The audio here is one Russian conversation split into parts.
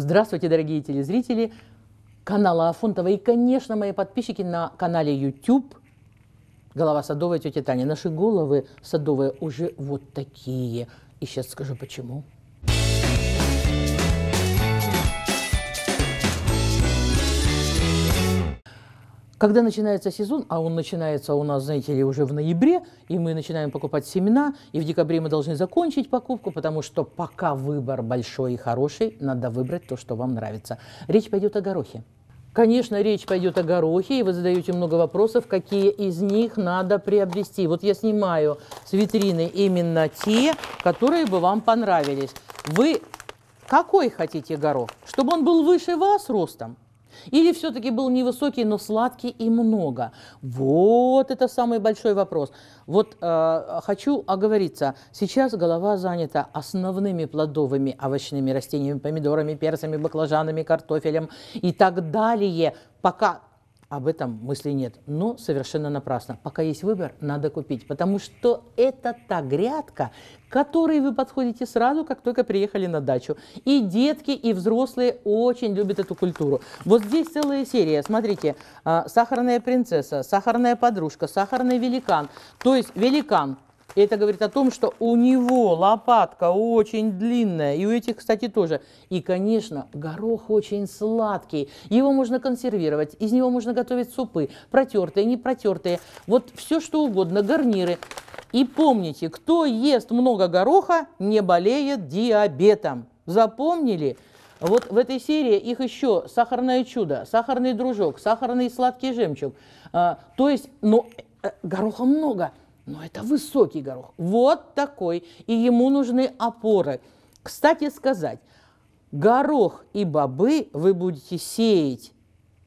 Здравствуйте, дорогие телезрители канала Афонтова и, конечно, мои подписчики на канале YouTube «Голова садовая тетя Таня». Наши головы садовые уже вот такие. И сейчас скажу, почему. Когда начинается сезон, а он начинается у нас, знаете ли, уже в ноябре, и мы начинаем покупать семена, и в декабре мы должны закончить покупку, потому что пока выбор большой и хороший, надо выбрать то, что вам нравится. Речь пойдет о горохе. Конечно, речь пойдет о горохе, и вы задаете много вопросов, какие из них надо приобрести. Вот я снимаю с витрины именно те, которые бы вам понравились. Вы какой хотите горох? Чтобы он был выше вас ростом? Или все-таки был невысокий, но сладкий и много? Вот это самый большой вопрос. Вот э, хочу оговориться. Сейчас голова занята основными плодовыми овощными растениями, помидорами, перцами, баклажанами, картофелем и так далее. Пока об этом мысли нет. Но совершенно напрасно. Пока есть выбор, надо купить. Потому что это та грядка, к которой вы подходите сразу, как только приехали на дачу. И детки, и взрослые очень любят эту культуру. Вот здесь целая серия. Смотрите, а, сахарная принцесса, сахарная подружка, сахарный великан. То есть великан это говорит о том, что у него лопатка очень длинная, и у этих, кстати, тоже. И, конечно, горох очень сладкий. Его можно консервировать, из него можно готовить супы, протертые, не протертые. Вот все что угодно, гарниры. И помните, кто ест много гороха, не болеет диабетом. Запомнили? Вот в этой серии их еще сахарное чудо, сахарный дружок, сахарный сладкий жемчуг. А, то есть, но э, гороха много. Но это высокий горох, вот такой, и ему нужны опоры. Кстати сказать, горох и бобы вы будете сеять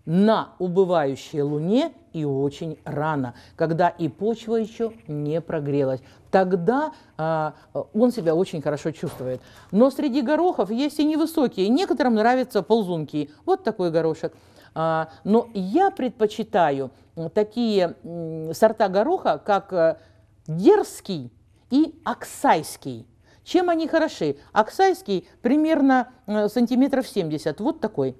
на убывающей луне и очень рано, когда и почва еще не прогрелась. Тогда э, он себя очень хорошо чувствует. Но среди горохов есть и невысокие. Некоторым нравятся ползунки. Вот такой горошек. А, но я предпочитаю такие сорта гороха, как э, дерзкий и оксайский. Чем они хороши? Оксайский примерно э, сантиметров 70, вот такой.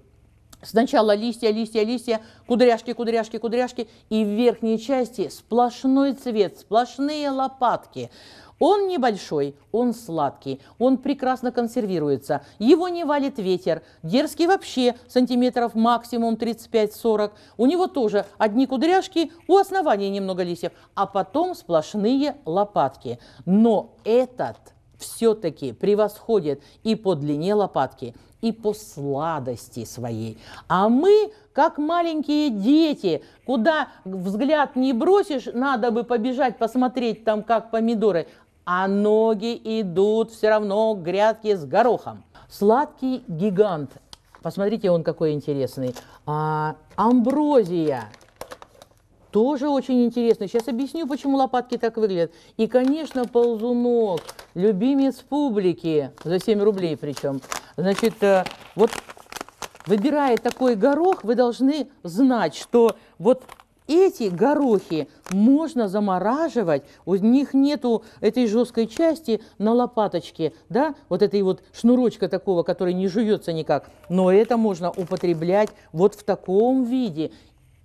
Сначала листья, листья, листья, кудряшки, кудряшки, кудряшки, и в верхней части сплошной цвет, сплошные лопатки. Он небольшой, он сладкий, он прекрасно консервируется, его не валит ветер, дерзкий вообще сантиметров максимум 35-40, у него тоже одни кудряшки, у основания немного листьев, а потом сплошные лопатки. Но этот все-таки превосходит и по длине лопатки, и по сладости своей. А мы, как маленькие дети, куда взгляд не бросишь, надо бы побежать посмотреть там, как помидоры, а ноги идут все равно к грядке с горохом. Сладкий гигант. Посмотрите, он какой интересный. А, амброзия. Тоже очень интересно. Сейчас объясню, почему лопатки так выглядят. И, конечно, ползунок. Любимец публики. За 7 рублей причем. Значит, э, вот выбирая такой горох, вы должны знать, что вот эти горохи можно замораживать, у них нету этой жесткой части на лопаточке, да, вот этой вот шнурочка такого, который не жуется никак, но это можно употреблять вот в таком виде.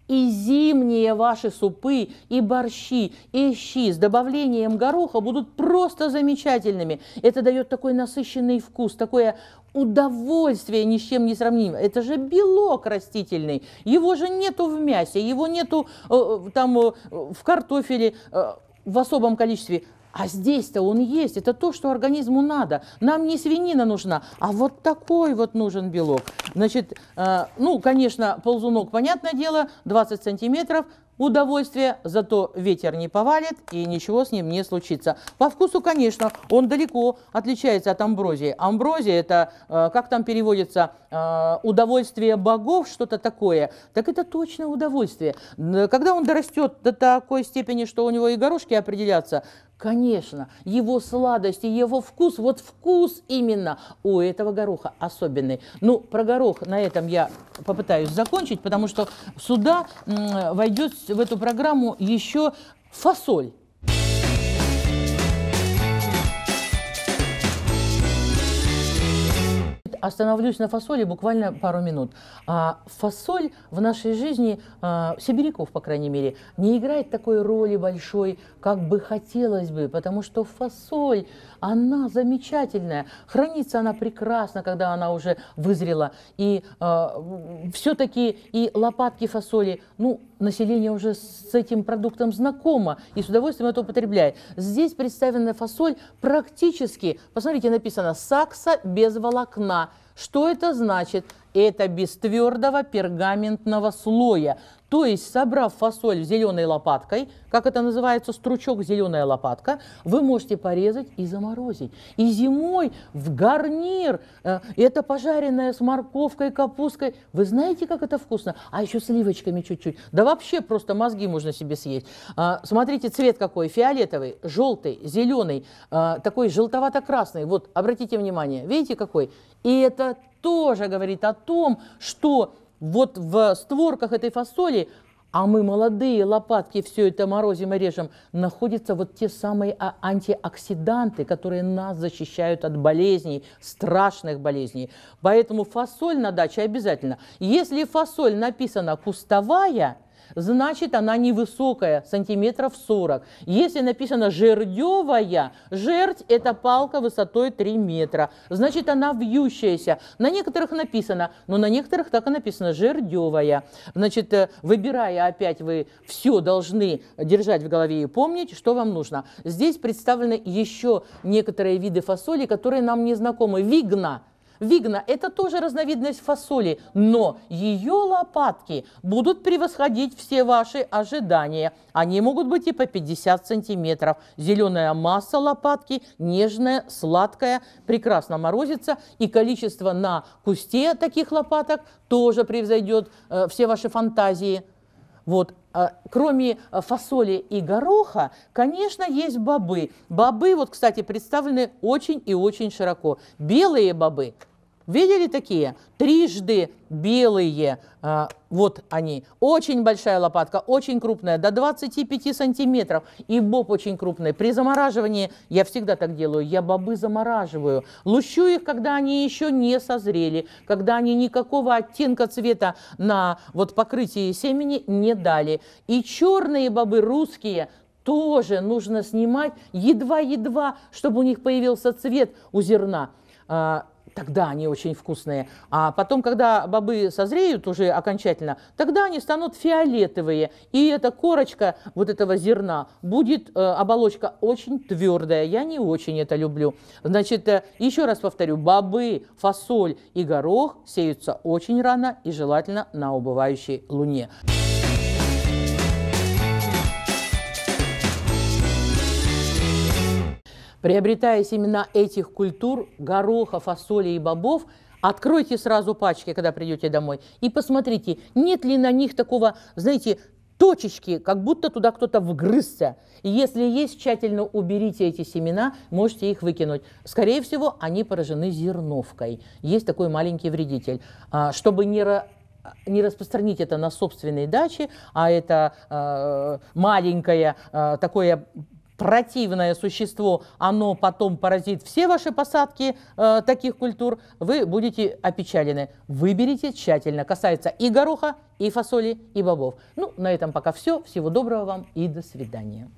И зимние ваши супы, и борщи, и щи с добавлением гороха будут просто замечательными. Это дает такой насыщенный вкус, такое удовольствие ни с чем не сравнимо. Это же белок растительный. Его же нету в мясе, его нету э, там э, в картофеле э, в особом количестве. А здесь-то он есть. Это то, что организму надо. Нам не свинина нужна, а вот такой вот нужен белок. Значит, э, ну, конечно, ползунок, понятное дело, 20 сантиметров, удовольствие, зато ветер не повалит и ничего с ним не случится. По вкусу, конечно, он далеко отличается от амброзии. Амброзия – это, э, как там переводится, э, удовольствие богов, что-то такое. Так это точно удовольствие. Когда он дорастет до такой степени, что у него и горошки определятся, Конечно, его сладость и его вкус, вот вкус именно у этого гороха особенный. Ну, про горох на этом я попытаюсь закончить, потому что сюда войдет в эту программу еще фасоль. Остановлюсь на фасоли буквально пару минут. А, фасоль в нашей жизни, а, сибиряков, по крайней мере, не играет такой роли большой, как бы хотелось бы, потому что фасоль, она замечательная, хранится она прекрасно, когда она уже вызрела. И а, все-таки и лопатки фасоли, ну, население уже с этим продуктом знакомо и с удовольствием это употребляет. Здесь представлена фасоль практически, посмотрите, написано «сакса без волокна». Что это значит? Это без твердого пергаментного слоя. То есть, собрав фасоль зеленой лопаткой, как это называется, стручок зеленая лопатка, вы можете порезать и заморозить. И зимой в гарнир, э, это пожаренная с морковкой, капусткой. Вы знаете, как это вкусно? А еще сливочками чуть-чуть. Да вообще просто мозги можно себе съесть. А, смотрите, цвет какой. Фиолетовый, желтый, зеленый, а, такой желтовато-красный. Вот, обратите внимание, видите какой? И это тоже говорит о том, что вот в створках этой фасоли, а мы молодые лопатки все это морозим и режем, находятся вот те самые а, антиоксиданты, которые нас защищают от болезней, страшных болезней. Поэтому фасоль на даче обязательно. Если фасоль написана кустовая, значит она невысокая, сантиметров 40. Если написано жердевая, жердь – это палка высотой 3 метра, значит она вьющаяся. На некоторых написано, но на некоторых так и написано жердевая. Значит, э, выбирая опять, вы все должны держать в голове и помнить, что вам нужно. Здесь представлены еще некоторые виды фасоли, которые нам не знакомы. Вигна – Вигна – это тоже разновидность фасоли, но ее лопатки будут превосходить все ваши ожидания. Они могут быть и по 50 сантиметров. Зеленая масса лопатки, нежная, сладкая, прекрасно морозится. И количество на кусте таких лопаток тоже превзойдет э, все ваши фантазии. Вот. А, кроме а, фасоли и гороха, конечно, есть бобы. Бобы, вот, кстати, представлены очень и очень широко. Белые бобы Видели такие? Трижды белые, а, вот они. Очень большая лопатка, очень крупная, до 25 сантиметров. И боб очень крупный. При замораживании, я всегда так делаю, я бобы замораживаю. Лущу их, когда они еще не созрели, когда они никакого оттенка цвета на вот покрытии семени не дали. И черные бобы русские тоже нужно снимать едва-едва, чтобы у них появился цвет у зерна. Тогда они очень вкусные. А потом, когда бобы созреют уже окончательно, тогда они станут фиолетовые. И эта корочка вот этого зерна будет, э, оболочка очень твердая. Я не очень это люблю. Значит, э, еще раз повторю, бобы, фасоль и горох сеются очень рано и желательно на убывающей луне. Приобретая семена этих культур, гороха, фасоли и бобов, откройте сразу пачки, когда придете домой, и посмотрите, нет ли на них такого, знаете, точечки, как будто туда кто-то вгрызся. И если есть, тщательно уберите эти семена, можете их выкинуть. Скорее всего, они поражены зерновкой. Есть такой маленький вредитель. А, чтобы не не распространить это на собственной даче, а это э, маленькое э, такое противное существо, оно потом поразит все ваши посадки э, таких культур, вы будете опечалены. Выберите тщательно. Касается и гороха, и фасоли, и бобов. Ну, на этом пока все. Всего доброго вам и до свидания.